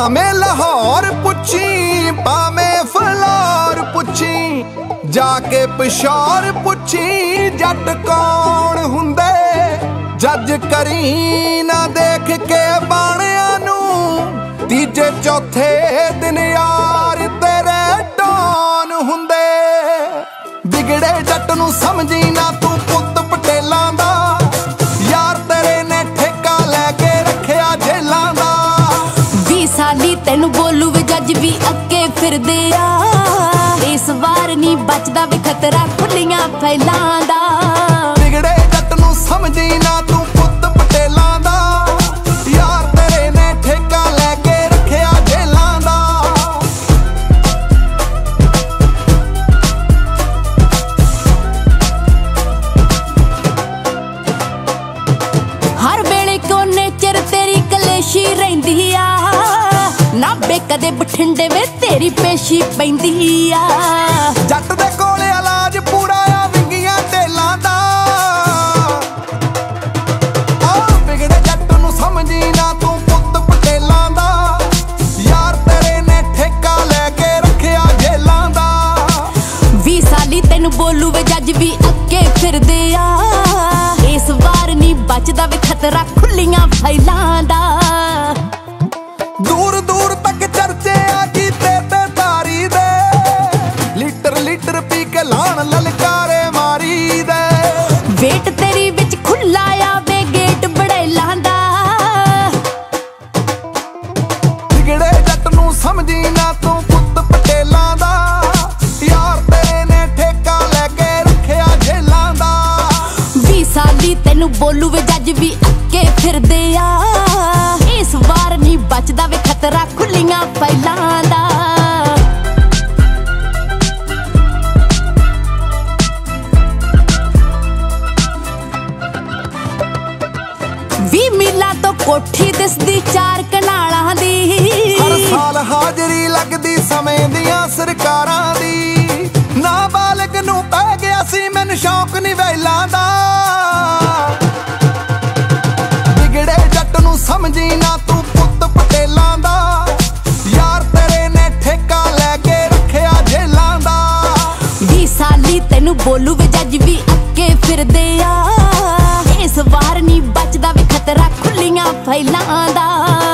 ਭਾਵੇਂ ਲਾਹੌਰ ਪੁੱਛੀ, ਭਾਵੇਂ ਫਲੋਰ ਪੁੱਛੀ, ਜਾ ਕੇ ਪਿਸ਼ੌਰ ਪੁੱਛੀ, ਜੱਟ ਕੌਣ ਹੁੰਦੇ? ਜੱਜ ਕਰੀ ਨਾ ਦੇਖ ਕੇ ਬਾਣਿਆਂ ਨੂੰ, ਤੀਜੇ ਚੌਥੇ ਦਿਨ ਯਾਰ ਤੇਰੇ ਡੌਨ ਹੁੰਦੇ। ਵਿਗੜੇ ਜੱਟ ਨੂੰ ਸਮਝੀ ਨਾ ਤੂੰ ਫਿਰਦੇ ਆ। ਇਸ ਵਾਰ ਨਹੀਂ ਬਚਦਾ ਵੀ ਖਤਰਾ ਖੁੱਲੀਆਂ ਫੈਲਾਂ ਨਾ ਬੇ ਕਦੇ ਬਠਿੰਡੇ ਵੇ ਤੇਰੀ ਪੇਸ਼ੀ ਪੈਂਦੀ ਆ। ਜੱਟ ਦੇ ਕੋਲ ਇਲਾਜ ਪੂਰਾ ਆ ਵਿੰਗੀਆਂ ਢੇਲਾਂ ਦਾ ਆ ਵਿਗੜੇ ਜੱਟ ਨੂੰ ਸਮਝੀ ਨਾ ਤੂੰ ਪੁੱਤ ਪਟੇਲਾਂ ਦਾ। ਯਾਰ ਤੇਰੇ ਨੇ ਠੇਕਾ ਲੈ ਕੇ ਰੱਖਿਆ ਜੇਲਾਂ ਦਾ। 20 ਸਾਲੀ ਤੈਨੂੰ ਬੋਲੂ ਵੇ ਜੱਜ ਵੀ ਅੱਗੇ ਫਿਰਦੇ ਆ। ਇਸ ਵਾਰ ਨਹੀਂ ਬਚਦਾ ਵੀ ਖਤਰਾ ਖੁੱਲੀਆਂ ਫੈਲਾਂ ਦਾ। 20 ਤੈਨੂੰ ਬੋਲੂ ਵੇ ਜੱਜ ਵੀ ਅੱਗੇ ਫਿਰਦੇ ਆ। ਇਸ ਵਾਰ ਨਹੀਂ ਬਚਦਾ ਵੇ ਖਤਰਾ ਖੁੱਲੀਆਂ ਫੈਲਾਂ ਦਾ। ਵੀ ਮਿਲਾ ਤੋਂ ਕੋਠੀ ਦਿਸਦੀ ਚਾਰ ਕਨਾਲਾਂ ਦੀ। ਹਰ ਸਾਲ ਹਾਜ਼ਰੀ ਲੱਗਦੀ ਸਮੇਂ ਦੀਆਂ ਸਰਕਾਰਾਂ ਦੀ। ਨਾ ਬਾਲਗ ਨੂੰ ਪੈ ਗਿਆ ਸੀ ਮੈਨੂੰ ਸ਼ੌਕ ਨਹੀਂ ਵੈਲਾਂ ਦਾ। ਸਾਲੀ ਬੋਲੂ ਵੇ ਜੱਜ ਵੀ ਅੱਗੇ ਫਿਰਦੇ ਆ। ਇਸ ਵਾਰ ਨਹੀਂ ਬਚਦਾ ਵੇ ਖਤਰਾ ਖੁੱਲੀਆਂ ਫੈਲਾਂ ਦਾ।